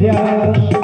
Yeah.